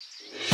Yeah.